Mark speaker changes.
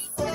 Speaker 1: Let's go.